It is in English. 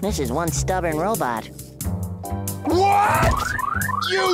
This is one stubborn robot. What? You